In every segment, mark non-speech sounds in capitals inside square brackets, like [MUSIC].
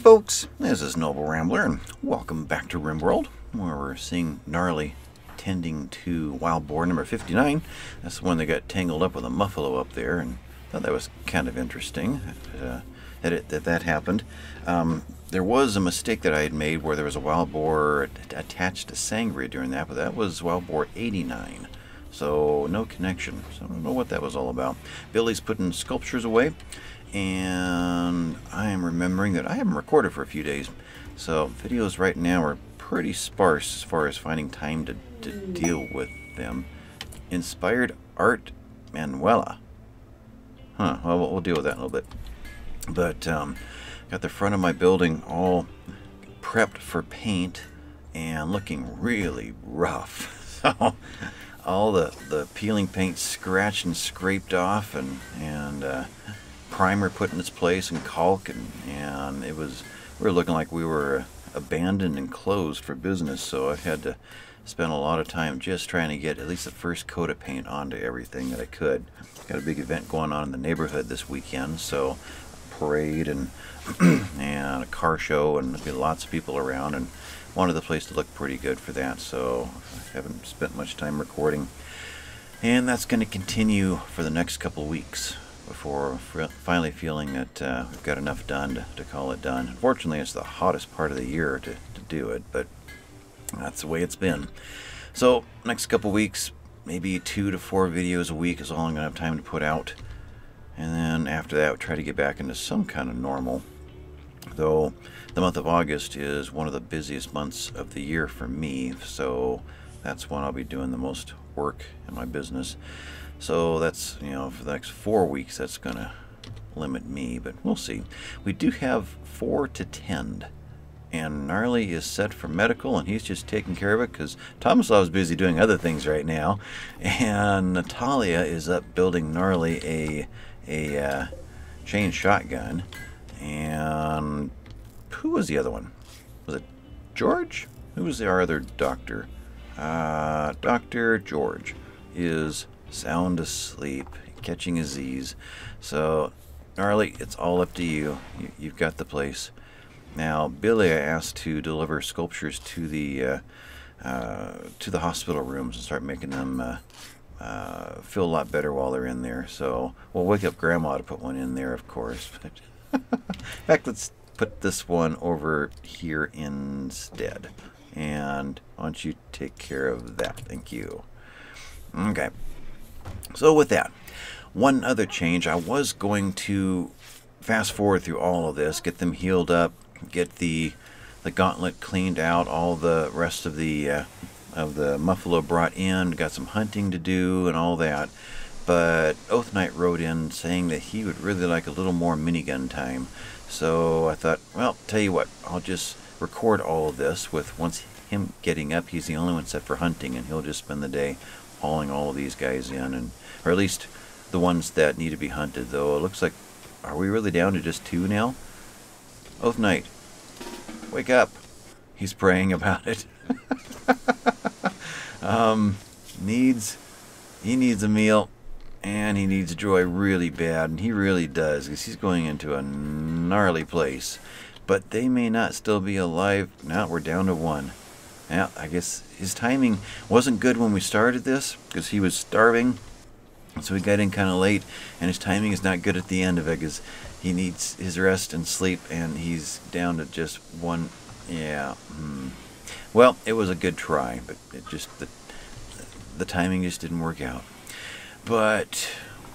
Folks, this is Noble Rambler, and welcome back to RimWorld, where we're seeing Gnarly tending to wild boar number 59. That's the one that got tangled up with a muffalo up there, and thought that was kind of interesting uh, that, it, that that happened. Um, there was a mistake that I had made where there was a wild boar attached to Sangria during that, but that was wild boar 89. So no connection. So I don't know what that was all about. Billy's putting sculptures away and I am remembering that I haven't recorded for a few days. So videos right now are pretty sparse as far as finding time to, to deal with them. Inspired Art Manuela. Huh, well, we'll deal with that in a little bit. But um, got the front of my building all prepped for paint and looking really rough. [LAUGHS] So all the, the peeling paint scratched and scraped off and, and uh, primer put in its place and caulk and, and it was we were looking like we were abandoned and closed for business so I had to spend a lot of time just trying to get at least the first coat of paint onto everything that I could. Got a big event going on in the neighborhood this weekend so parade and [CLEARS THROAT] and a car show and lots of people around and wanted the place to look pretty good for that so I haven't spent much time recording. And that's going to continue for the next couple weeks before finally feeling that uh, we've got enough done to, to, call it done. Unfortunately, it's the hottest part of the year to, to do it, but that's the way it's been. So, next couple weeks, maybe two to four videos a week is all I'm going to have time to put out. And then after that, we'll try to get back into some kind of normal. Though the month of August is one of the busiest months of the year for me, so that's when I'll be doing the most work in my business. So that's, you know, for the next four weeks, that's going to limit me, but we'll see. We do have four to tend. And Gnarly is set for medical, and he's just taking care of it because Tomislav's busy doing other things right now. And Natalia is up building Gnarly a, a uh, chain shotgun. And who was the other one? Was it George? Who was our other doctor? Uh, Dr. George is sound asleep, catching his Z's. So, Gnarly, it's all up to you. you have got the place. Now, Billy I asked to deliver sculptures to the uh, uh, to the hospital rooms and start making them uh, uh feel a lot better while they're in there. So we'll wake up Grandma to put one in there, of course. [LAUGHS] in fact, let's put this one over here instead. And why don't you take care of that? Thank you. Okay. So with that, one other change, I was going to fast forward through all of this, get them healed up, get the the gauntlet cleaned out, all the rest of the uh, of the muffalo brought in, got some hunting to do and all that. But Oath Knight wrote in saying that he would really like a little more minigun time. So I thought, well, tell you what, I'll just record all of this with once him getting up, he's the only one set for hunting, and he'll just spend the day hauling all of these guys in, and or at least the ones that need to be hunted. Though it looks like, are we really down to just two now? Oath Knight, wake up! He's praying about it. [LAUGHS] um, needs he needs a meal, and he needs joy really bad, and he really does, because he's going into a gnarly place. But they may not still be alive. Now we're down to one. Yeah, I guess his timing wasn't good when we started this because he was starving. So we got in kind of late, and his timing is not good at the end of it because he needs his rest and sleep, and he's down to just one. Yeah. Hmm. Well, it was a good try, but it just the the timing just didn't work out. But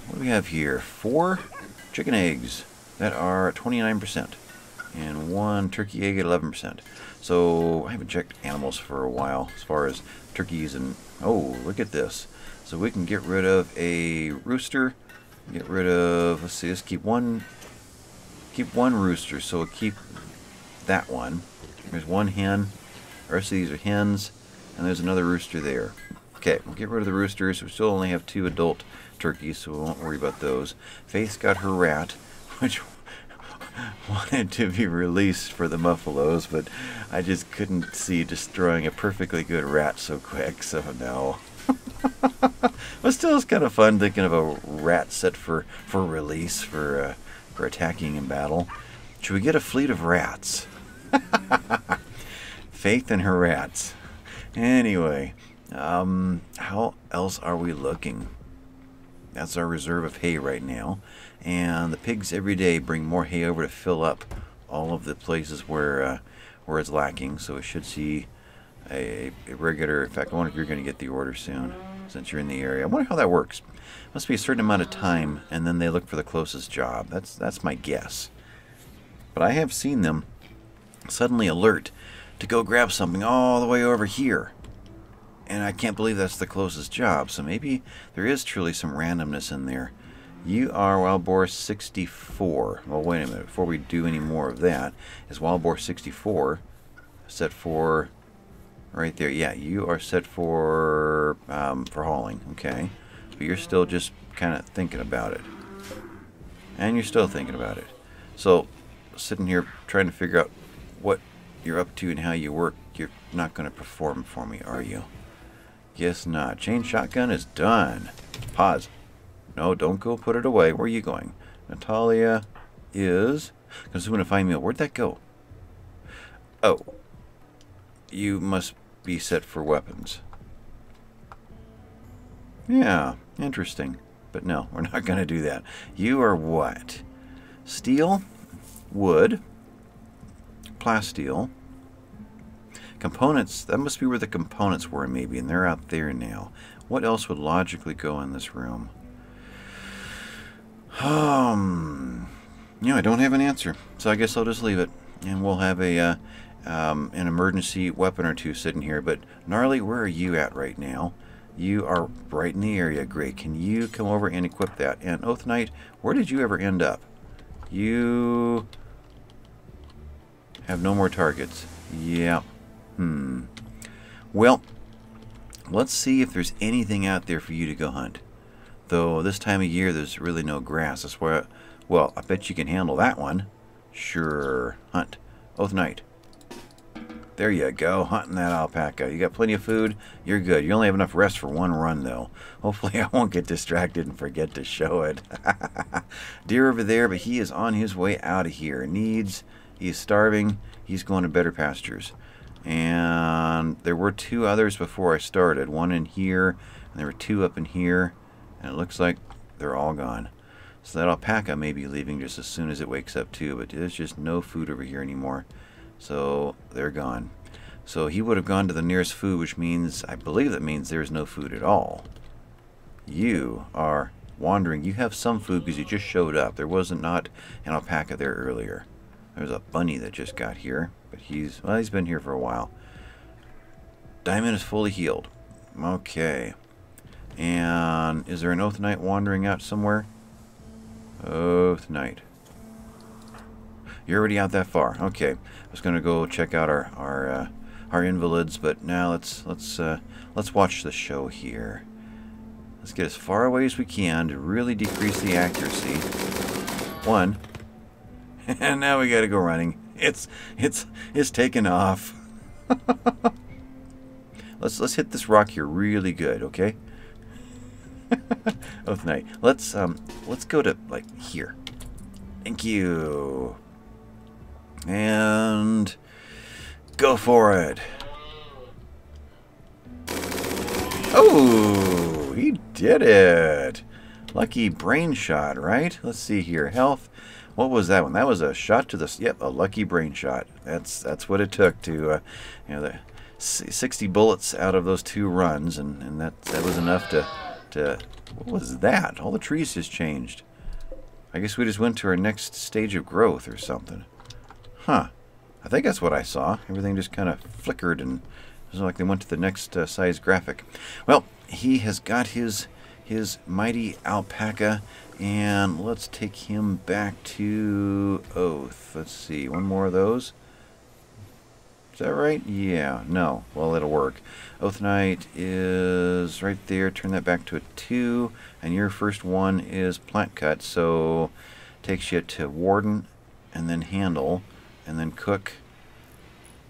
what do we have here? Four chicken eggs that are 29%, and one turkey egg at 11%. So I haven't checked animals for a while as far as turkeys and oh look at this. So we can get rid of a rooster, get rid of let's see, let's keep one keep one rooster, so we'll keep that one. There's one hen, the rest of these are hens, and there's another rooster there. Okay, we'll get rid of the roosters. We still only have two adult turkeys, so we won't worry about those. Faith got her rat, [LAUGHS] which [LAUGHS] wanted to be released for the Muffalos, but I just couldn't see destroying a perfectly good rat so quick, so no. [LAUGHS] but still, it's kind of fun thinking of a rat set for, for release, for, uh, for attacking in battle. Should we get a fleet of rats? [LAUGHS] Faith in her rats. Anyway, um, how else are we looking? That's our reserve of hay right now. And the pigs every day bring more hay over to fill up all of the places where uh, where it's lacking. So we should see a, a regular. In fact, I wonder if you're going to get the order soon since you're in the area. I wonder how that works. Must be a certain amount of time, and then they look for the closest job. That's that's my guess. But I have seen them suddenly alert to go grab something all the way over here. And I can't believe that's the closest job. So maybe there is truly some randomness in there. You are Wild Boar 64. Well, wait a minute. Before we do any more of that, is Wild Boar 64 set for right there? Yeah, you are set for um, for hauling. Okay, but you're still just kind of thinking about it, and you're still thinking about it. So, sitting here trying to figure out what you're up to and how you work, you're not going to perform for me, are you? Guess not. Chain shotgun is done. Pause. No, don't go put it away. Where are you going? Natalia is consuming a fine meal. Where'd that go? Oh. You must be set for weapons. Yeah, interesting. But no, we're not going to do that. You are what? Steel, wood, plasteel, components. That must be where the components were, maybe, and they're out there now. What else would logically go in this room? Um, you I don't have an answer, so I guess I'll just leave it, and we'll have a uh, um, an emergency weapon or two sitting here. But gnarly, where are you at right now? You are right in the area. Great. Can you come over and equip that? And Oath Knight, where did you ever end up? You have no more targets. Yeah. Hmm. Well, let's see if there's anything out there for you to go hunt. Though this time of year there's really no grass. That's why, well, I bet you can handle that one. Sure. Hunt. Oath Knight. There you go, hunting that alpaca. You got plenty of food, you're good. You only have enough rest for one run, though. Hopefully [LAUGHS] I won't get distracted and forget to show it. [LAUGHS] Deer over there, but he is on his way out of here. Needs, he's starving, he's going to better pastures. And there were two others before I started. One in here, and there were two up in here. And it looks like they're all gone. So that alpaca may be leaving just as soon as it wakes up too, but there's just no food over here anymore. So they're gone. So he would have gone to the nearest food, which means, I believe that means there's no food at all. You are wandering. You have some food because you just showed up. There wasn't not an alpaca there earlier. There's a bunny that just got here, but he's, well, he's been here for a while. Diamond is fully healed. Okay. And is there an Oath Knight wandering out somewhere? Oath Knight. You're already out that far. Okay. I was to go check out our our uh, our invalids, but now let's let's uh, let's watch the show here. Let's get as far away as we can to really decrease the accuracy. One. And [LAUGHS] now we got to go running. It's it's it's taken off. [LAUGHS] let's let's hit this rock here really good, okay? [LAUGHS] Oath Knight. Let's um let's go to like here. Thank you. And go for it. Oh, he did it. Lucky brain shot, right? Let's see here. Health. What was that one? That was a shot to the yep, a lucky brain shot. That's that's what it took to, uh, you know, the 60 bullets out of those two runs, and and that that was enough to to. What was that? All the trees just changed. I guess we just went to our next stage of growth or something. Huh. I think that's what I saw. Everything just kind of flickered and it was like they went to the next uh, size graphic. Well, he has got his his mighty alpaca and let's take him back to Oath. Let's see, one more of those. Is that right? Yeah, no. Well, it'll work. Oath Knight is right there. Turn that back to a 2. And your first one is Plant Cut, so takes you to Warden and then Handle and then cook.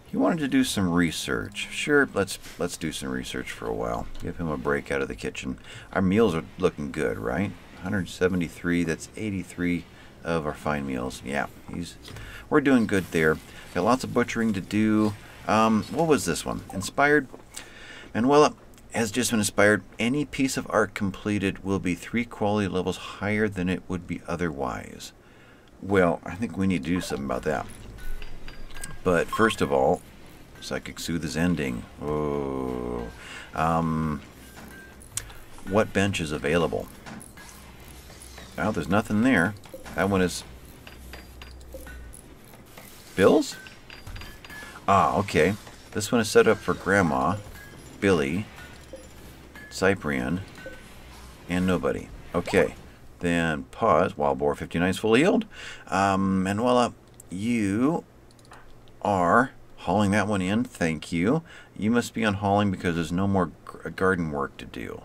He wanted to do some research. Sure, let's let's do some research for a while. Give him a break out of the kitchen. Our meals are looking good, right? 173, that's 83 of our fine meals. Yeah, he's we're doing good there. Got lots of butchering to do. Um, what was this one? Inspired? Manuela has just been inspired. Any piece of art completed will be three quality levels higher than it would be otherwise. Well, I think we need to do something about that. But first of all, Psychic Soothe is ending. Oh. Um, what bench is available? Well, there's nothing there. That one is... Bill's? Ah, okay. This one is set up for Grandma, Billy, Cyprian, and nobody. Okay. Then pause. Wild Boar 59 is fully healed. Um, Manuela, you are hauling that one in. Thank you. You must be on hauling because there's no more garden work to do.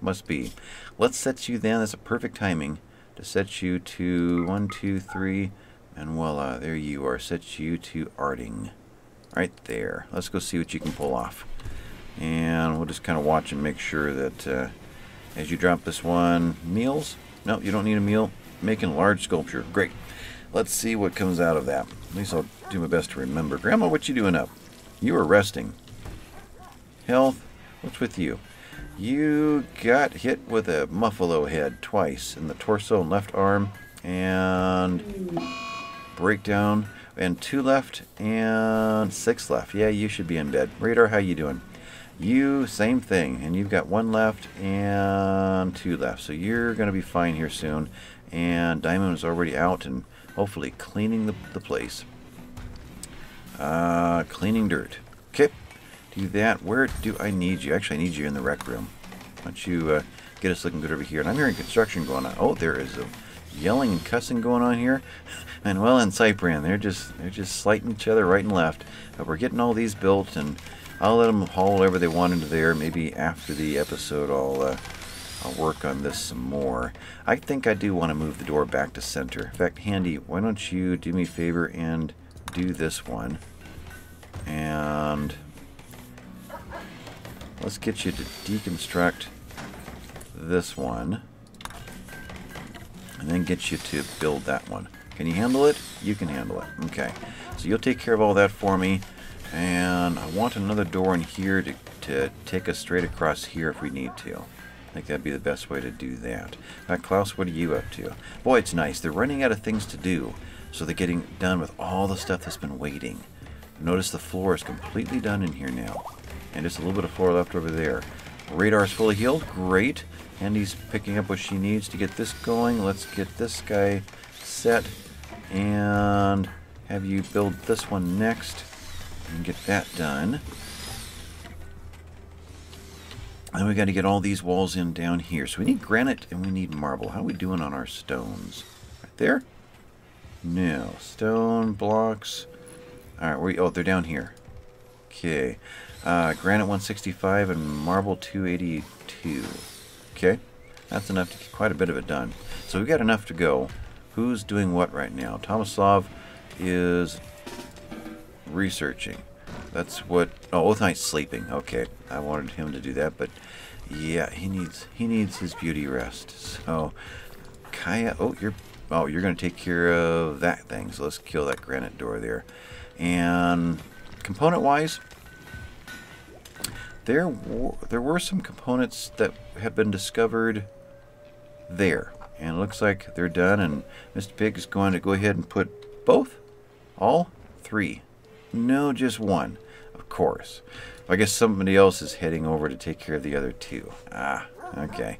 Must be. Let's set you then. That's a perfect timing to set you to one, two, three, and voila, there you are. Set you to arting. Right there. Let's go see what you can pull off. And we'll just kind of watch and make sure that uh, as you drop this one, meals? No, you don't need a meal. Making large sculpture. Great. Let's see what comes out of that. At least I'll do my best to remember. Grandma, what you doing up? You are resting. Health? What's with you? You got hit with a muffalo head twice in the torso and left arm. And breakdown. And two left and six left. Yeah, you should be in bed. Radar, how you doing? You, same thing. And you've got one left and two left. So you're going to be fine here soon. And Diamond is already out and hopefully cleaning the, the place. Uh, cleaning dirt. Okay. Do that. Where do I need you? Actually, I need you in the rec room. Why don't you uh, get us looking good over here? And I'm hearing construction going on. Oh, there is a yelling and cussing going on here. [LAUGHS] Manuel and Cyprian, they're just they're just slighting each other right and left. But we're getting all these built, and I'll let them haul whatever they want into there. Maybe after the episode, I'll uh, I'll work on this some more. I think I do want to move the door back to center. In fact, Handy, why don't you do me a favor and do this one, and let's get you to deconstruct this one and then get you to build that one. Can you handle it? You can handle it. Okay. So you'll take care of all that for me. And I want another door in here to, to take us straight across here if we need to. I think that'd be the best way to do that. Now, Klaus, what are you up to? Boy, it's nice. They're running out of things to do. So they're getting done with all the stuff that's been waiting. Notice the floor is completely done in here now. And just a little bit of floor left over there. Radar is fully healed. Great. Andy's picking up what she needs to get this going. Let's get this guy set and have you build this one next and get that done. Then we got to get all these walls in down here. So we need granite and we need marble. How are we doing on our stones? Right there? No. Stone blocks. Alright, we oh they're down here. Okay. Uh, granite 165 and marble 282. Okay, that's enough to get quite a bit of it done. So we've got enough to go. Who's doing what right now? Tomislav is researching. That's what. Oh, Othan's sleeping. Okay, I wanted him to do that, but yeah, he needs he needs his beauty rest. So, Kaya. Oh, you're oh you're gonna take care of that thing. So let's kill that granite door there. And component-wise, there were, there were some components that have been discovered there. And it looks like they're done, and Mr. Pig is going to go ahead and put both? All? Three. No, just one, of course. I guess somebody else is heading over to take care of the other two. Ah, okay.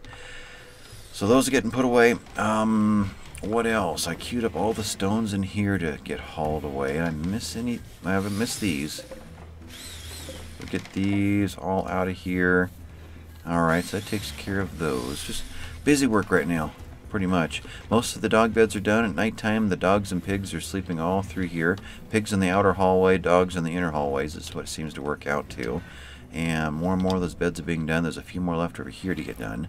So those are getting put away. Um, what else? I queued up all the stones in here to get hauled away. I miss any? I haven't missed these. Get these all out of here. Alright, so that takes care of those. Just busy work right now, pretty much. Most of the dog beds are done. At nighttime, the dogs and pigs are sleeping all through here. Pigs in the outer hallway, dogs in the inner hallways is what it seems to work out to. And more and more of those beds are being done. There's a few more left over here to get done.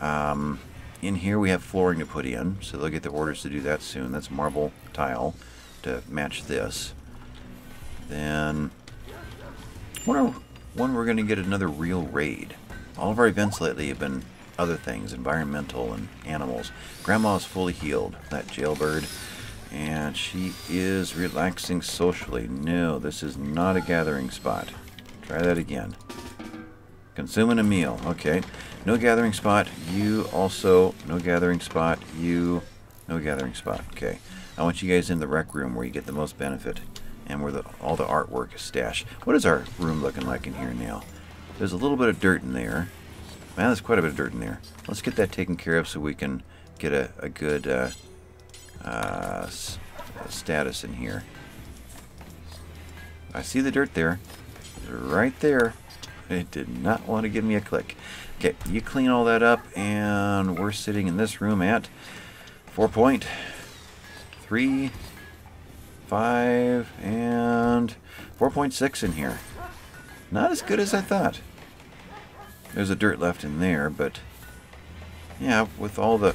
Um, in here we have flooring to put in, so they'll get the orders to do that soon. That's marble tile to match this. Then wonder when we're going to get another real raid. All of our events lately have been other things, environmental and animals. Grandma's fully healed, that jailbird, and she is relaxing socially. No, this is not a gathering spot. Try that again. Consuming a meal. Okay. No gathering spot. You also, no gathering spot. You, no gathering spot. Okay. I want you guys in the rec room where you get the most benefit and where the, all the artwork is stashed. What is our room looking like in here now? There's a little bit of dirt in there. Man, there's quite a bit of dirt in there. Let's get that taken care of so we can get a, a good uh, uh, status in here. I see the dirt there. Right there. [LAUGHS] It did not want to give me a click. Okay, you clean all that up, and we're sitting in this room at 4.3, 5, and 4.6 in here. Not as good as I thought. There's a dirt left in there, but yeah, with all the,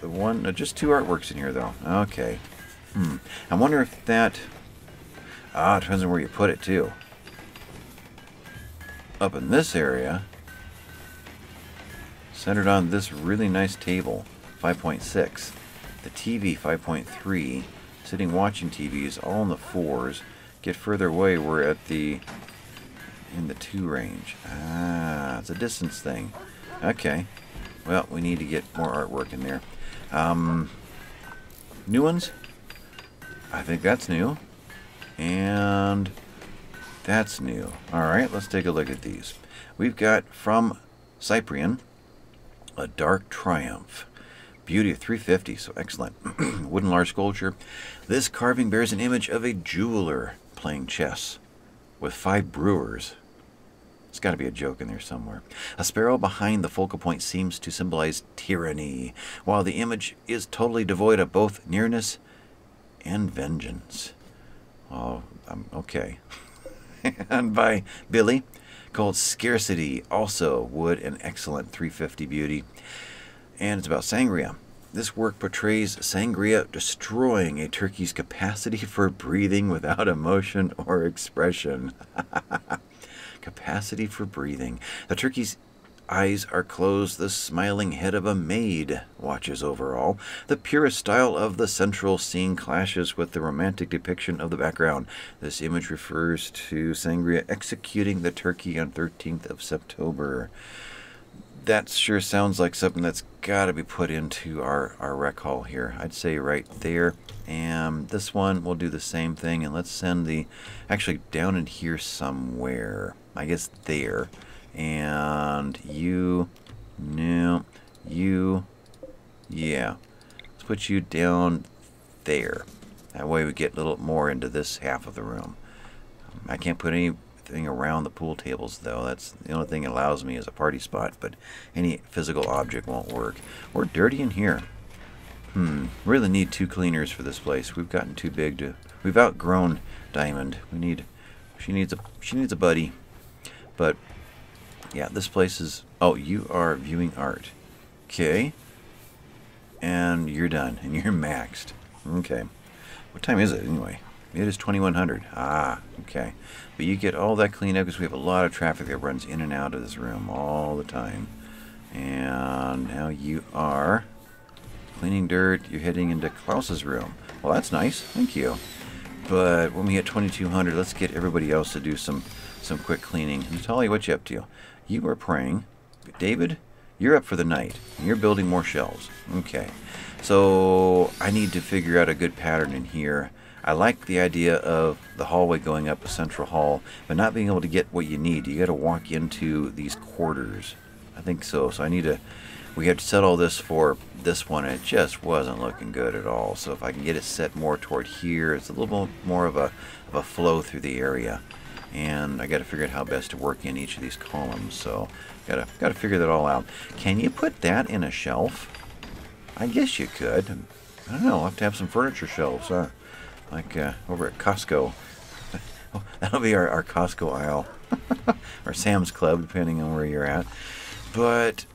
the one, just two artworks in here though. Okay. Hmm. I wonder if that, ah, depends on where you put it too. Up in this area, centered on this really nice table, 5.6. The TV, 5.3. Sitting watching TV is all in the fours. Get further away, we're at the in the two range. Ah, it's a distance thing. Okay. Well, we need to get more artwork in there. Um, new ones? I think that's new. And that's new. Alright, let's take a look at these. We've got from Cyprian, a Dark Triumph. Beauty of 350, so excellent. [CLEARS THROAT] Wooden large sculpture. This carving bears an image of a jeweler playing chess with five brewers It's got to be a joke in there somewhere. A sparrow behind the focal point seems to symbolize tyranny, while the image is totally devoid of both nearness and vengeance. Oh, um, okay. [LAUGHS] and by Billy, called Scarcity, also wood and excellent 350 beauty. And it's about sangria. This work portrays sangria destroying a turkey's capacity for breathing without emotion or expression. [LAUGHS] capacity for breathing. The turkey's eyes are closed, the smiling head of a maid watches over all. The purest style of the central scene clashes with the romantic depiction of the background. This image refers to Sangria executing the turkey on 13th of September. That sure sounds like something that's got to be put into our, our rec hall here. I'd say right there. And this one, we'll do the same thing. And let's send the, actually down in here somewhere. I guess there. And you, no, you, yeah. Let's put you down there. That way we get a little more into this half of the room. I can't put anything around the pool tables though. That's the only thing it allows me is a party spot, but any physical object won't work. We're dirty in here. Hmm, really need two cleaners for this place. We've gotten too big to, we've outgrown Diamond. We need, she needs a, she needs a buddy. But yeah, this place is. Oh, you are viewing art. Okay. And you're done, and you're [LAUGHS] maxed. Okay. What time is it anyway? It is 2100. Ah, okay. But you get all that cleaned up because we have a lot of traffic that runs in and out of this room all the time. And now you are cleaning dirt. You're heading into Klaus's room. Well, that's nice. Thank you. But when we hit 2200, let's get everybody else to do some some quick cleaning. Natalia, what you up to? You are praying. David, you're up for the night. You're building more shelves. Okay. So I need to figure out a good pattern in here. I like the idea of the hallway going up a central hall, but not being able to get what you need. You got to walk into these quarters. I think so. So I need to. We had to set all this for this one, and it just wasn't looking good at all. So if I can get it set more toward here, it's a little more of a of a flow through the area and I got to figure out how best to work in each of these columns. So got to got to figure that all out. Can you put that in a shelf? I guess you could. I don't know. I'll have to have some furniture shelves, huh? Like uh, over at Costco. [LAUGHS] That'll be our, our Costco aisle. [LAUGHS] or Sam's Club, depending on where you're at. But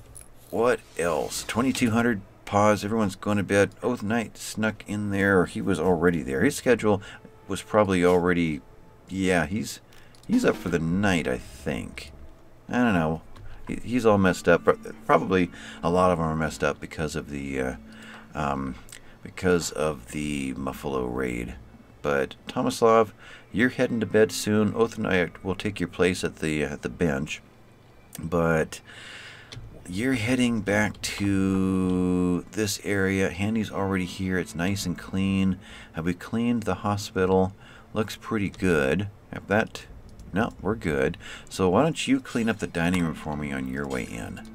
what else? 2200 pause. Everyone's going to bed. Oh, Knight snuck in there, or he was already there. His schedule was probably already. Yeah, he's He's up for the night, I think. I don't know. he, he's all messed up. Probably a lot of them are messed up because of the uh, um, because of the Muffalo raid. But Tomislav, you're heading to bed soon. I will take your place at the at the bench. But you're heading back to this area. Handy's already here. It's nice and clean. Have we cleaned the hospital? Looks pretty good. Have that? No, we're good. So why don't you clean up the dining room for me on your way in?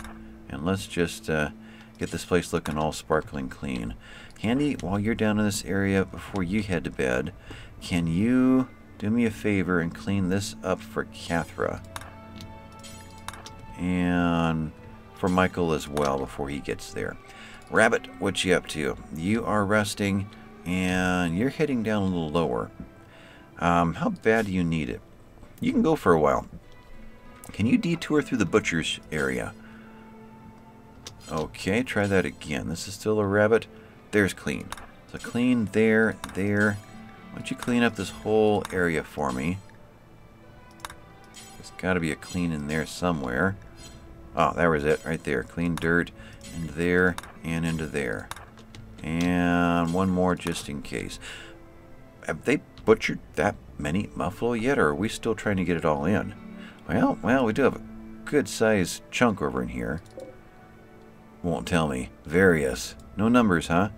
And let's just uh, get this place looking all sparkling clean. Handy, while you're down in this area before you head to bed, can you do me a favor and clean this up for Cathra? And for Michael as well before he gets there. Rabbit, what you up to? You are resting and you're heading down a little lower. Um, how bad do you need it? You can go for a while. Can you detour through the butcher's area? Okay, try that again. This is still a rabbit. There's clean. So clean there, there. Why don't you clean up this whole area for me? There's got to be a clean in there somewhere. Oh, that was it right there. Clean dirt into there and into there. And one more just in case. Have they butchered that many muffalo yet, or are we still trying to get it all in? Well, well, we do have a good sized chunk over in here. Won't tell me. Various. No numbers, huh?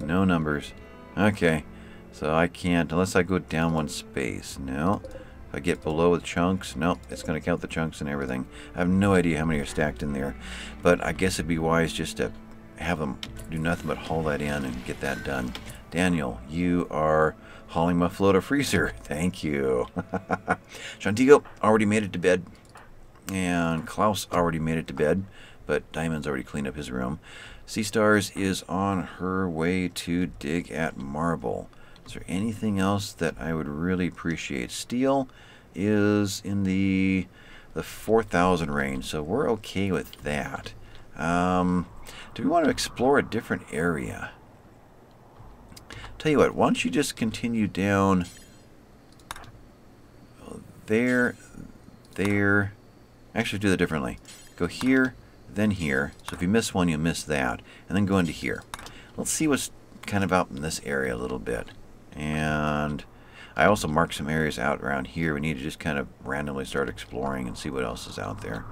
No numbers. Okay. So I can't, unless I go down one space. No. If I get below the chunks, nope, it's going to count the chunks and everything. I have no idea how many are stacked in there. But I guess it'd be wise just to have them do nothing but haul that in and get that done. Daniel, you are hauling my float freezer. [LAUGHS] Thank you. [LAUGHS] Shantigo already made it to bed. And Klaus already made it to bed. But Diamond's already cleaned up his room. Sea Stars is on her way to dig at marble. Is there anything else that I would really appreciate? Steel is in the the 4,000 range, so we're okay with that. Um, do we want to explore a different area? Tell you what, why don't you just continue down there, there. Actually, do that differently. Go here, then here. So if you miss one, you miss that. And then go into here. Let's see what's kind of out in this area a little bit. And I also marked some areas out around here. We need to just kind of randomly start exploring and see what else is out there.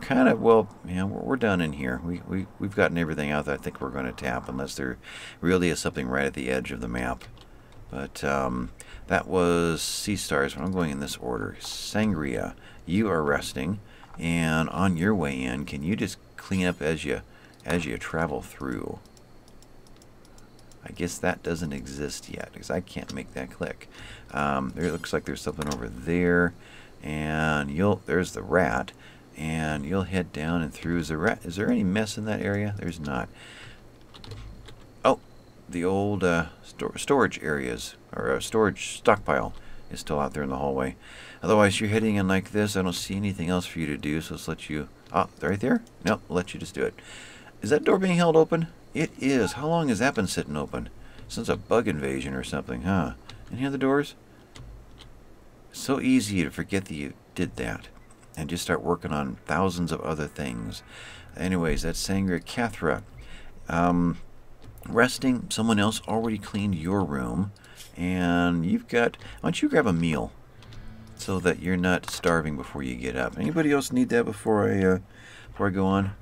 Kind of, well, you know, we're, we're done in here. We, we, we've gotten everything out that I think we're going to tap, unless there really is something right at the edge of the map. But um, that was Sea Stars. I'm going in this order. Sangria, you are resting. And on your way in, can you just clean up as you as you travel through? I guess that doesn't exist yet because I can't make that click. Um, there looks like there's something over there, and you'll there's the rat, and you'll head down and through. Is there rat? Is there any mess in that area? There's not. Oh, the old uh, sto storage areas or uh, storage stockpile is still out there in the hallway. Otherwise, you're heading in like this. I don't see anything else for you to do, so let's let you. Ah, right there. Nope, will let you just do it. Is that door being held open? It is. How long has that been sitting open? Since a bug invasion or something, huh? Any other doors? So easy to forget that you did that and just start working on thousands of other things. Anyways, that's Sangria Cathra. Um, resting, someone else already cleaned your room, and you've got. Why don't you grab a meal so that you're not starving before you get up? Anybody else need that before I uh, before I go on?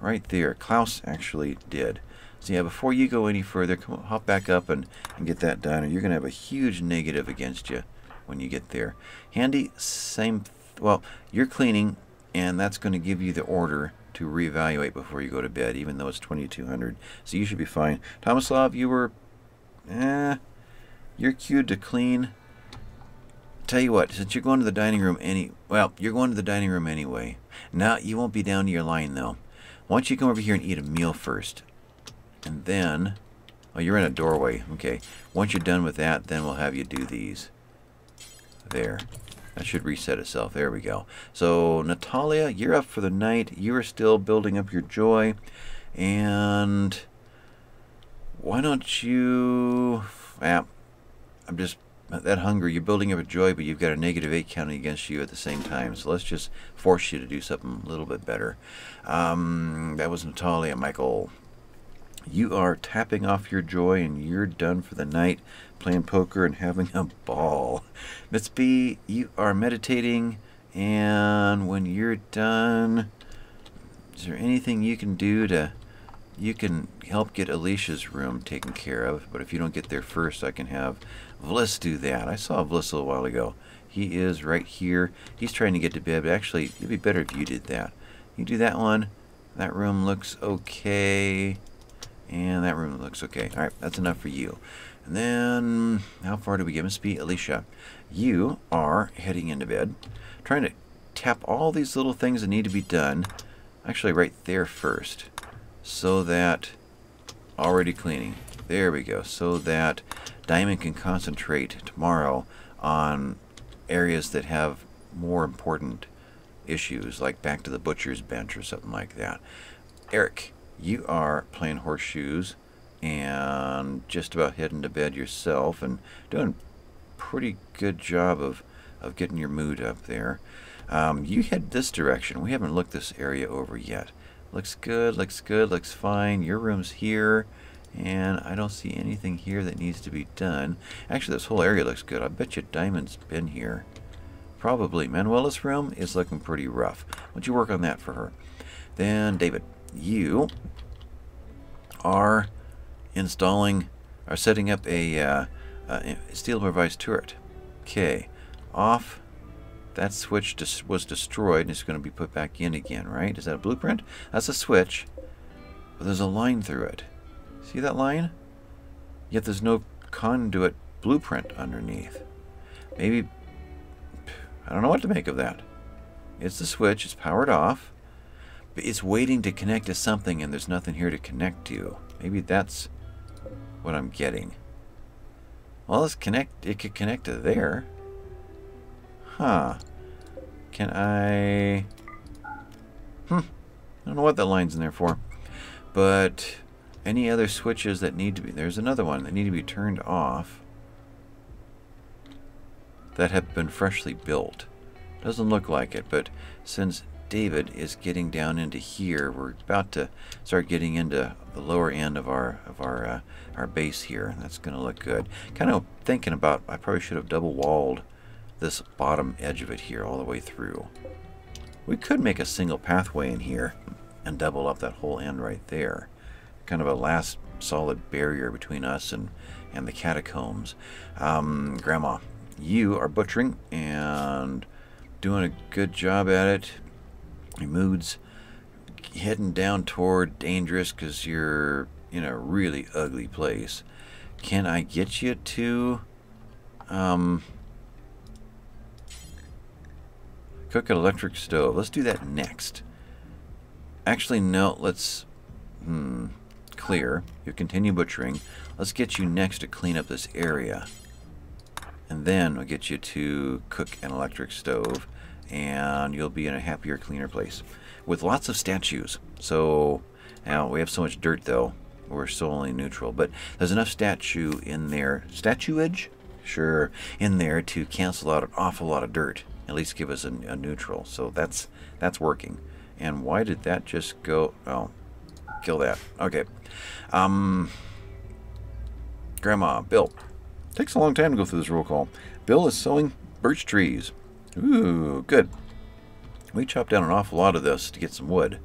Right there, Klaus actually did. So yeah, before you go any further, come hop back up and, and get that done, or you're going to have a huge negative against you when you get there. Handy, same, well, you're cleaning, and that's going to give you the order to reevaluate before you go to bed, even though it's 2200. So you should be fine. Tomislav, you were, eh, you're cued to clean. Tell you what, since you're going to the dining room any, well, you're going to the dining room anyway. Now, you won't be down to your line, though. Why don't you come over here and eat a meal first? And then, oh, you're in a doorway. Okay. Once you're done with that, then we'll have you do these. There. That should reset itself. There we go. So, Natalia, you're up for the night. You are still building up your joy. And why don't you... Yeah, I'm just that hunger, you're building up a joy, but you've got a negative eight counting against you at the same time. So let's just force you to do something a little bit better. Um, that was Natalia, Michael. You are tapping off your joy and you're done for the night playing poker and having a ball. Miss B, you are meditating, and when you're done, is there anything you can do to you can help get Alicia's room taken care of, but if you don't get there first, I can have Vliss do that. I saw Vliss a little while ago. He is right here. He's trying to get to bed, but actually, it'd be better if you did that. You do that one. That room looks okay. And that room looks okay. Alright, that's enough for you. And then, how far do we get? Must be Alicia. You are heading into bed, trying to tap all these little things that need to be done. Actually, right there first so that already cleaning there we go so that diamond can concentrate tomorrow on areas that have more important issues like back to the butcher's bench or something like that Eric you are playing horseshoes and just about heading to bed yourself and doing pretty good job of of getting your mood up there um, you head this direction we haven't looked this area over yet Looks good, looks good, looks fine. Your room's here. And I don't see anything here that needs to be done. Actually, this whole area looks good. I bet you Diamond's been here. Probably. Manuela's room is looking pretty rough. Why don't you work on that for her? Then, David, you are installing, are setting up a, uh, a steel improvised turret. Okay. Off that switch was destroyed and it's going to be put back in again, right? Is that a blueprint? That's a switch, but there's a line through it. See that line? Yet there's no conduit blueprint underneath. Maybe, I don't know what to make of that. It's the switch, it's powered off, but it's waiting to connect to something and there's nothing here to connect to. Maybe that's what I'm getting. Well, let's connect, it could connect to there. Huh. Can I... Hmm. I don't know what that line's in there for. But any other switches that need to be... There's another one that need to be turned off that have been freshly built. Doesn't look like it, but since David is getting down into here, we're about to start getting into the lower end of our of our uh, our base here. And that's going to look good. Kind of thinking about I probably should have double walled this bottom edge of it here all the way through. We could make a single pathway in here and double up that whole end right there. Kind of a last solid barrier between us and, and the catacombs. Um, Grandma, you are butchering and doing a good job at it. Your mood's heading down toward dangerous because you're in a really ugly place. Can I get you to... Um, Cook an electric stove. Let's do that next. Actually, no, let's... Hmm. Clear. You continue butchering. Let's get you next to clean up this area. And then we'll get you to cook an electric stove. And you'll be in a happier, cleaner place. With lots of statues. So, now we have so much dirt, though. We're still only neutral. But there's enough statue in there. Statuage? Sure. In there to cancel out an awful lot of dirt at least give us a, a neutral. So that's that's working. And why did that just go? Oh, kill that. Okay. Um, Grandma, Bill. Takes a long time to go through this roll call. Bill is sowing birch trees. Ooh, good. We chopped down an awful lot of this to get some wood.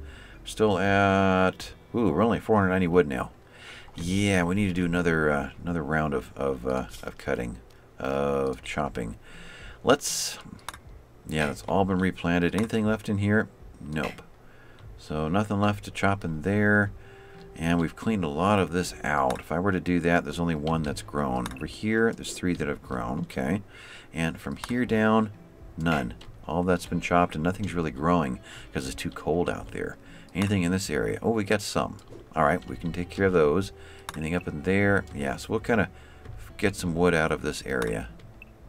Still at... Ooh, we're only 490 wood now. Yeah, we need to do another uh, another round of, of, uh, of cutting, of chopping. Let's yeah, it's all been replanted. Anything left in here? Nope. So nothing left to chop in there. And we've cleaned a lot of this out. If I were to do that, there's only one that's grown. Over here, there's three that have grown. Okay. And from here down, none. All that's been chopped and nothing's really growing because it's too cold out there. Anything in this area? Oh, we got some. All right, we can take care of those. Anything up in there? Yeah, so we'll kind of get some wood out of this area.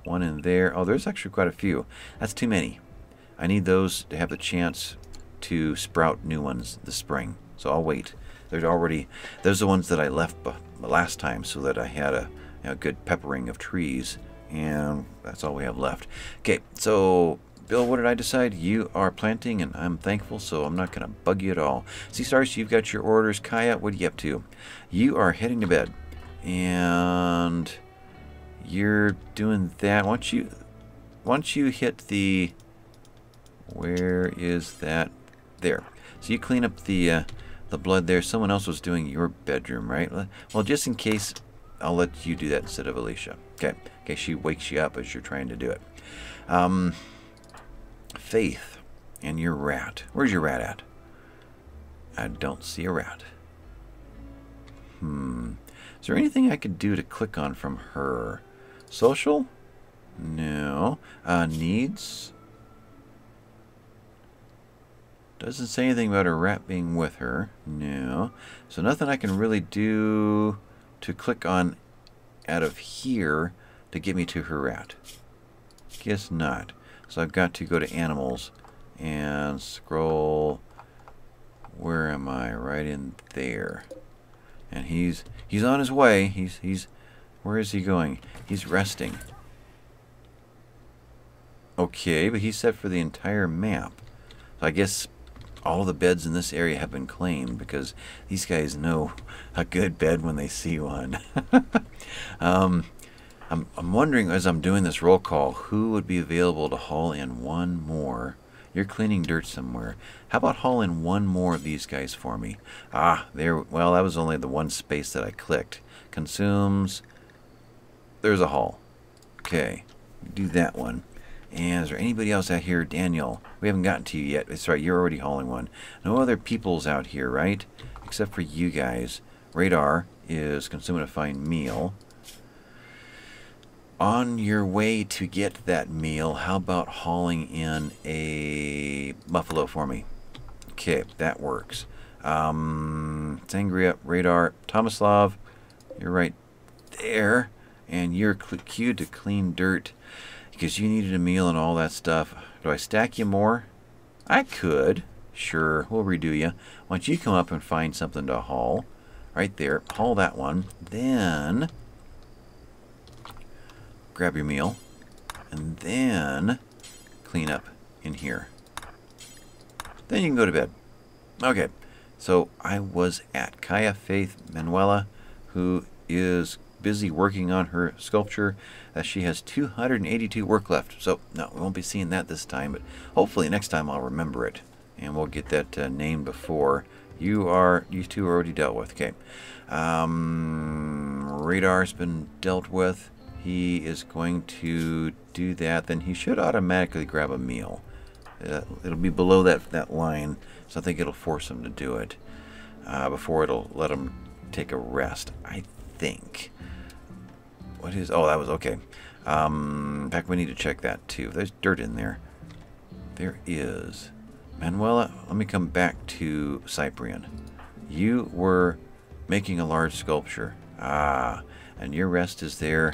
One in there. Oh, there's actually quite a few. That's too many. I need those to have the chance to sprout new ones this spring. So I'll wait. There's already, those are the ones that I left last time so that I had a, a good peppering of trees And that's all we have left. Okay, so Bill, what did I decide? You are planting, and I'm thankful, so I'm not going to bug you at all. Sea Stars, you've got your orders. Kaya, what are you up to? You are heading to bed, and you're doing that. Once you, once you hit the, where is that? There. So you clean up the uh, the blood there. Someone else was doing your bedroom, right? Well, just in case, I'll let you do that instead of Alicia. Okay. okay. she wakes you up as you're trying to do it. Um, Faith and your rat. Where's your rat at? I don't see a rat. Hmm. Is there anything I could do to click on from her? Social? No. Uh, needs? Doesn't say anything about a rat being with her. No. So nothing I can really do to click on out of here to get me to her rat. Guess not. So I've got to go to animals and scroll. Where am I? Right in there. And he's he's on his way. He's he's where is he going? He's resting. Okay, but he's set for the entire map. So I guess all the beds in this area have been claimed because these guys know a good bed when they see one. [LAUGHS] um, I'm, I'm wondering as I'm doing this roll call, who would be available to haul in one more? You're cleaning dirt somewhere. How about hauling one more of these guys for me? Ah, there. Well, that was only the one space that I clicked. Consumes. There's a haul. Okay, do that one. And is there anybody else out here? Daniel, we haven't gotten to you yet. That's right, you're already hauling one. No other peoples out here, right? Except for you guys. Radar is consuming a fine meal on your way to get that meal, how about hauling in a Muffalo for me? Okay, that works. Um, Sangria, Radar, Tomislav, you're right there. And you're queued to clean dirt because you needed a meal and all that stuff. Do I stack you more? I could. Sure, we'll redo you. Why don't you come up and find something to haul? Right there. Haul that one. Then grab your meal, and then clean up in here. Then you can go to bed. Okay, so I was at Kaya Faith Manuela, who is busy working on her sculpture. Uh, she has 282 work left. So, no, we won't be seeing that this time, but hopefully next time I'll remember it. And we'll get that uh, name before. You are, you two are already dealt with. Okay. Um, radar's been dealt with he is going to do that, then he should automatically grab a meal. Uh, it'll be below that, that line, so I think it'll force him to do it uh, before it'll let him take a rest. I think. What is... Oh, that was okay. Um, in fact, we need to check that too. There's dirt in there. There is. Manuela, let me come back to Cyprian. You were making a large sculpture. Ah, and your rest is there.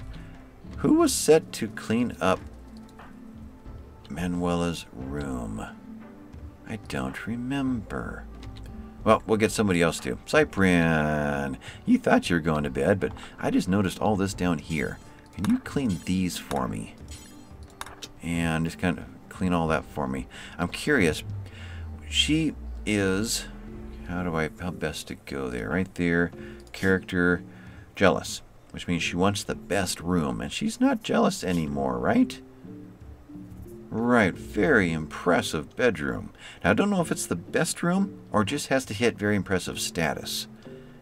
Who was set to clean up Manuela's room? I don't remember. Well, we'll get somebody else to. Cyprian, you thought you were going to bed, but I just noticed all this down here. Can you clean these for me? And just kind of clean all that for me. I'm curious. She is... How do I... How best to go there? Right there. Character. Jealous which means she wants the best room, and she's not jealous anymore, right? Right, very impressive bedroom. Now, I don't know if it's the best room or just has to hit very impressive status.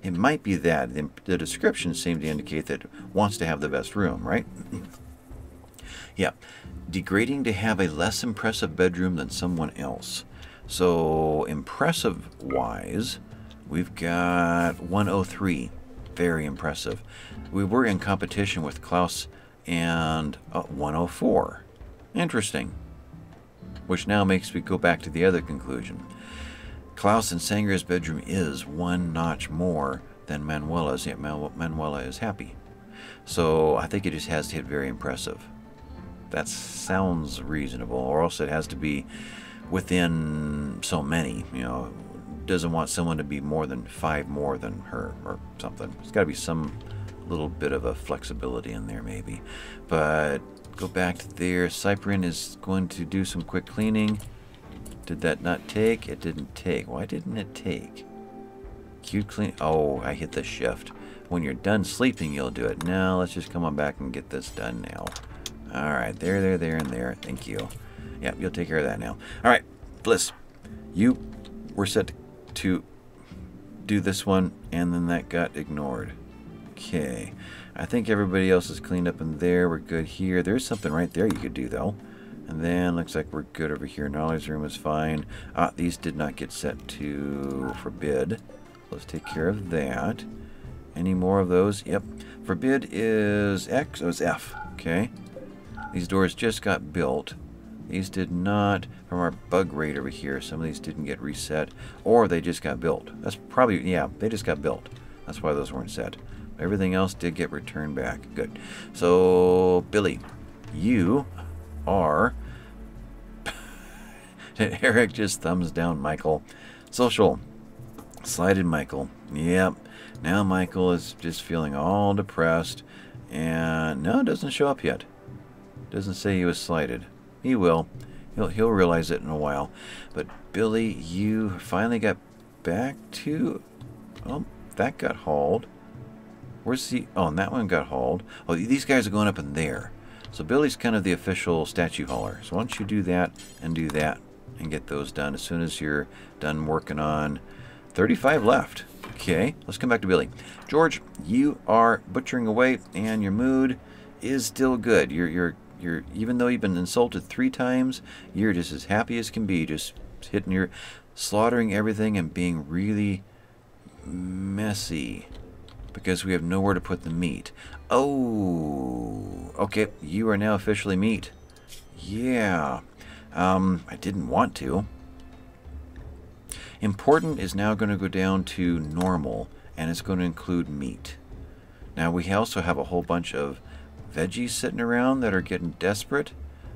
It might be that. The, the description seemed to indicate that wants to have the best room, right? [CLEARS THROAT] yeah. Degrading to have a less impressive bedroom than someone else. So, impressive-wise, we've got 103 very impressive. We were in competition with Klaus and uh, 104. Interesting. Which now makes me go back to the other conclusion. Klaus and Sangria's bedroom is one notch more than Manuela's, yet Manuela is happy. So I think it just has to hit very impressive. That sounds reasonable, or else it has to be within so many, you know, doesn't want someone to be more than five more than her or something. There's got to be some little bit of a flexibility in there, maybe. But go back to there. Cyprian is going to do some quick cleaning. Did that not take? It didn't take. Why didn't it take? Cute clean. Oh, I hit the shift. When you're done sleeping, you'll do it. Now, let's just come on back and get this done now. All right, there, there, there, and there. Thank you. Yep, you'll take care of that now. All right, Bliss, you were set to do this one, and then that got ignored. Okay. I think everybody else is cleaned up in there. We're good here. There's something right there you could do, though. And then looks like we're good over here. Nolly's room is fine. Ah, these did not get set to forbid. Let's take care of that. Any more of those? Yep. Forbid is X. Oh, it's F. Okay. These doors just got built. These did not, from our bug rate over here, some of these didn't get reset, or they just got built. That's probably, yeah, they just got built. That's why those weren't set. Everything else did get returned back. Good. So, Billy, you are... [LAUGHS] Eric just thumbs down Michael. Social. Slided Michael. Yep. Now Michael is just feeling all depressed. And no, it doesn't show up yet. Doesn't say he was slighted. He will. He'll, he'll realize it in a while. But Billy, you finally got back to... Oh, that got hauled. Where's the... Oh, and that one got hauled. Oh, these guys are going up in there. So Billy's kind of the official statue hauler. So why don't you do that and do that and get those done as soon as you're done working on 35 left. Okay, let's come back to Billy. George, you are butchering away and your mood is still good. You're you're you're even though you've been insulted three times, you're just as happy as can be, just hitting your slaughtering everything and being really messy because we have nowhere to put the meat. Oh, okay, you are now officially meat. Yeah, um, I didn't want to. Important is now going to go down to normal, and it's going to include meat. Now we also have a whole bunch of veggies sitting around that are getting desperate.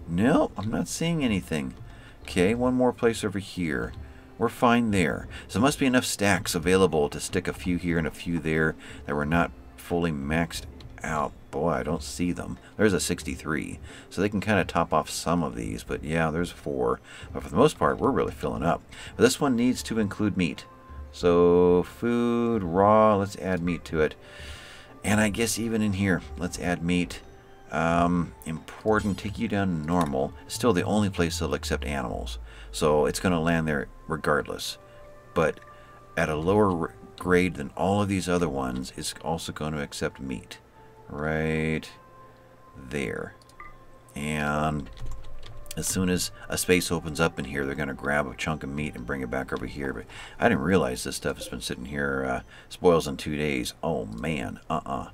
No, I'm not seeing anything. Okay, one more place over here. We're fine there. So there must be enough stacks available to stick a few here and a few there that were not fully maxed out. Boy, I don't see them. There's a 63. So they can kind of top off some of these. But yeah, there's four. But for the most part, we're really filling up. But this one needs to include meat. So food, raw, let's add meat to it. And I guess even in here, let's add meat. Um, important, take you down to normal. Still the only place that'll accept animals. So it's going to land there regardless. But at a lower grade than all of these other ones, it's also going to accept meat. Right there. And as soon as a space opens up in here, they're going to grab a chunk of meat and bring it back over here. But I didn't realize this stuff has been sitting here, uh, spoils in two days. Oh, man. Uh-uh.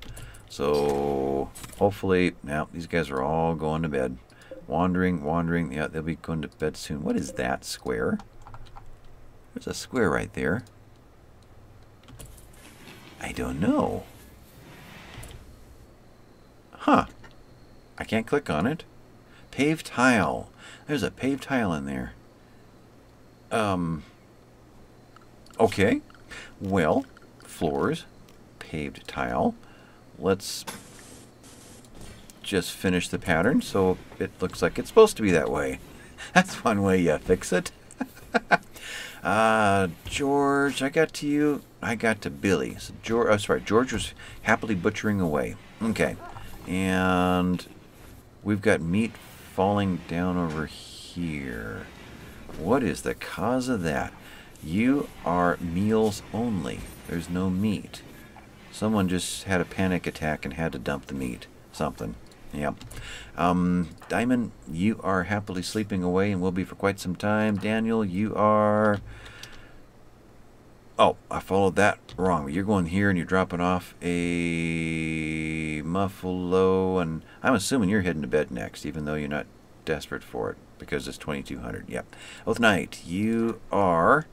So, hopefully, now these guys are all going to bed. Wandering, wandering. Yeah, they'll be going to bed soon. What is that square? There's a square right there. I don't know. Huh. I can't click on it. Paved tile. There's a paved tile in there. Um. Okay. Well, floors, paved tile. Let's just finish the pattern so it looks like it's supposed to be that way. [LAUGHS] That's one way you fix it. [LAUGHS] uh, George, I got to you. I got to Billy. So George, oh, sorry, George was happily butchering away. Okay, and we've got meat falling down over here. What is the cause of that? You are meals only. There's no meat. Someone just had a panic attack and had to dump the meat. Something. Yep. Um, Diamond, you are happily sleeping away and will be for quite some time. Daniel, you are... Oh, I followed that wrong. You're going here and you're dropping off a Muffalo, and I'm assuming you're heading to bed next, even though you're not desperate for it, because it's 2200. Yep. Oath Knight, you are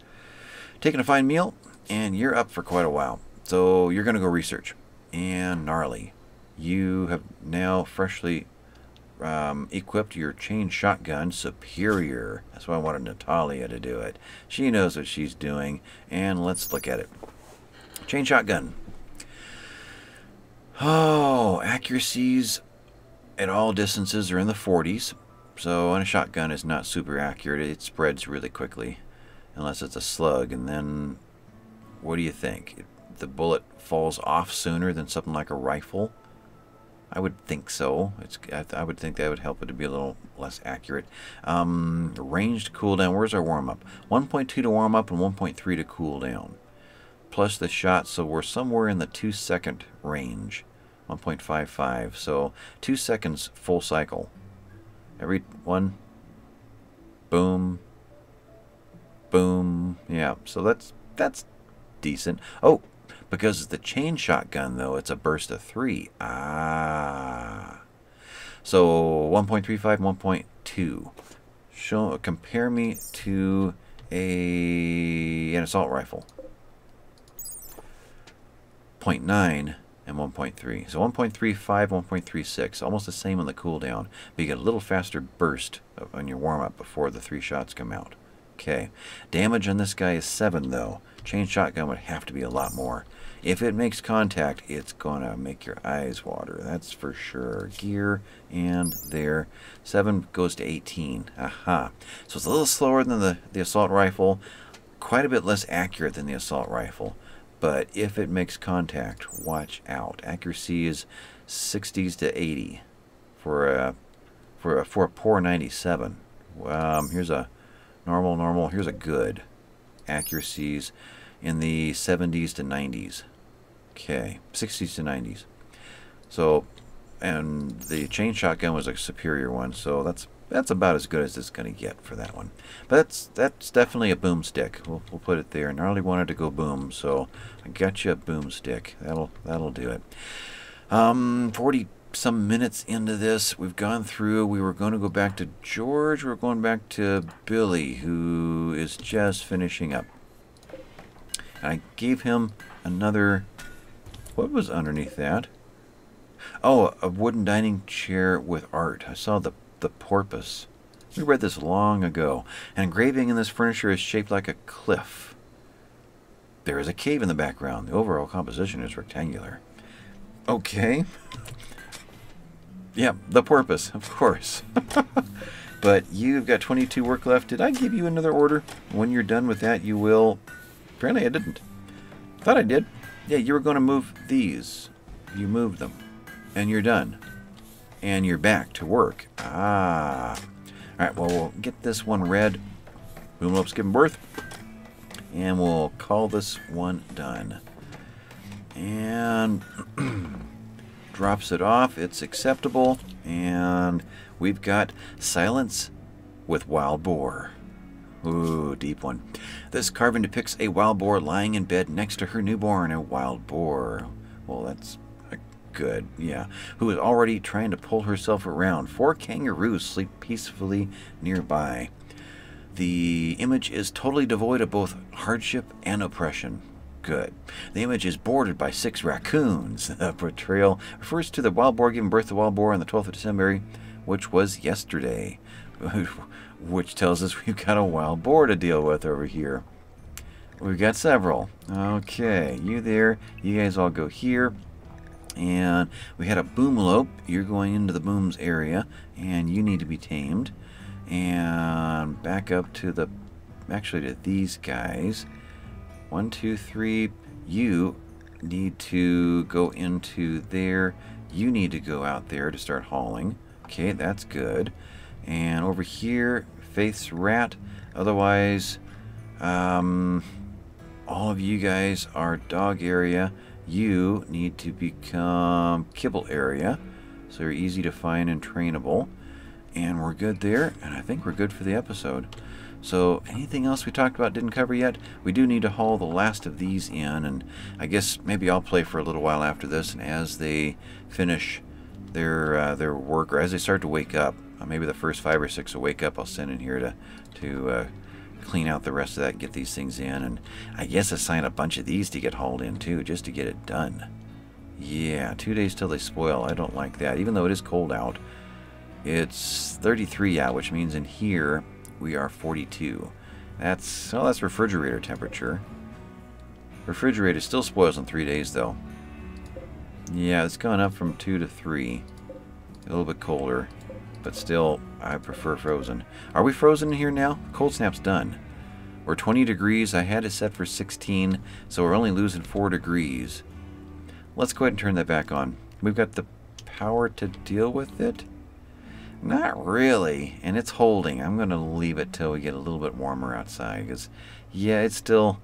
taking a fine meal, and you're up for quite a while. So you're going to go research. And Gnarly, you have now freshly um, equipped your chain shotgun superior. That's why I wanted Natalia to do it. She knows what she's doing, and let's look at it. Chain shotgun. Oh, accuracies at all distances are in the 40s. So on a shotgun is not super accurate. It spreads really quickly, unless it's a slug. And then, what do you think? The bullet falls off sooner than something like a rifle. I would think so. It's I, would think that would help it to be a little less accurate. Um, ranged cooldown. Where's our warm up? 1.2 to warm up and 1.3 to cool down. Plus the shot, so we're somewhere in the two second range. 1.55. So two seconds full cycle. Every one. Boom. Boom. Yeah. So that's that's decent. Oh, because it's the chain shotgun, though, it's a burst of 3. Ah. So 1.35, 1.2. Show, compare me to a an assault rifle. 0.9 and 1.3. So 1.35, 1.36, almost the same on the cooldown, but you get a little faster burst on your warm-up before the three shots come out. Okay, damage on this guy is 7 though. Chain shotgun would have to be a lot more. If it makes contact, it's going to make your eyes water. That's for sure. Gear and there. 7 goes to 18. Aha. So it's a little slower than the, the assault rifle. Quite a bit less accurate than the assault rifle. But if it makes contact, watch out. Accuracy is 60s to 80 for a, for a, for a poor 97. Um, here's a normal, normal. Here's a good. Accuracies in the 70s to 90s. Okay, 60s to 90s. So, and the chain shotgun was a superior one, so that's that's about as good as it's going to get for that one. But that's that's definitely a boomstick. We'll, we'll put it there. Gnarly wanted to go boom, so I got you a boomstick. That'll that'll do it. Um, 40 some minutes into this, we've gone through. We were going to go back to George. We're going back to Billy, who is just finishing up. I gave him another what was underneath that? Oh, a wooden dining chair with art. I saw the, the porpoise. We read this long ago. An engraving in this furniture is shaped like a cliff. There is a cave in the background. The overall composition is rectangular. Okay. yeah, the porpoise, of course. [LAUGHS] but you've got 22 work left. Did I give you another order? When you're done with that, you will. Apparently, I didn't. Thought I did. Yeah, you were going to move these. You moved them. And you're done. And you're back to work. Ah. Alright, well, we'll get this one red. Boomlope's giving birth. And we'll call this one done. And [CLEARS THROAT] drops it off. It's acceptable. And we've got silence with wild boar. Ooh, deep one. This carving depicts a wild boar lying in bed next to her newborn, a wild boar. Well, that's good, yeah. Who is already trying to pull herself around. Four kangaroos sleep peacefully nearby. The image is totally devoid of both hardship and oppression. Good. The image is bordered by six raccoons. [LAUGHS] The portrayal refers to the wild boar giving birth to wild boar on the 12th of December, which was yesterday. [LAUGHS] which tells us [LAUGHS] we've got a wild boar to deal with over here. We've got several. Okay, you there. You guys all go here. And we had a boomlope. You're going into the booms area, and you need to be tamed. And back up to the, actually to these guys. One, two, three. You need to go into there. You need to go out there to start hauling. Okay, that's good. And over here, Faith's rat. Otherwise, um, all of you guys are dog area. You need to become kibble area. So you're easy to find and trainable. And we're good there. And I think we're good for the episode. So anything else we talked about didn't cover yet? We do need to haul the last of these in. And I guess maybe I'll play for a little while after this. And as they finish their, uh, their work or as they start to wake up, uh, maybe the first five or six will wake up. I'll send in here to to uh, clean out the rest of that, get these things in, and I guess assign a bunch of these to get hauled in too, just to get it done. Yeah, two days till they spoil. I don't like that, even though it is cold out. It's 33 out, which means in here we are 42. That's well, that's refrigerator temperature. Refrigerator still spoils in three days though. Yeah, it's gone up from 2 to 3. A little bit colder. But still, I prefer frozen. Are we frozen here now? Cold snap's done. We're 20 degrees. I had it set for 16, so we're only losing 4 degrees. Let's go ahead and turn that back on. We've got the power to deal with it. Not really, and it's holding. I'm going to leave it till we get a little bit warmer outside, because, yeah, it's still...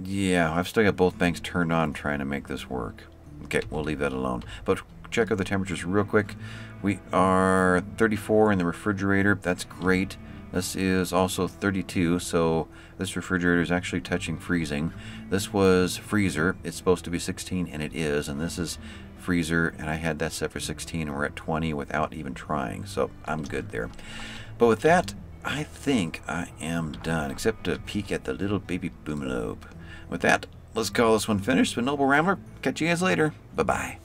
Yeah, I've still got both banks turned on trying to make this work. Okay, we'll leave that alone. But check out the temperatures real quick. We are 34 in the refrigerator. That's great. This is also 32, so this refrigerator is actually touching freezing. This was freezer. It's supposed to be 16, and it is. And this is freezer, and I had that set for 16, and we're at 20 without even trying. So I'm good there. But with that, I think I am done, except to peek at the little baby boomalope. With that, let's call this one finished. With Noble Rambler, catch you guys later. Bye-bye.